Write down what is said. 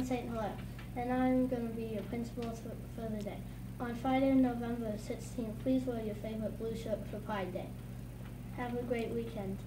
St. Hilaire, and I'm going to be your principal for, for the day. On Friday, November 16th, please wear your favorite blue shirt for Pride Day. Have a great weekend.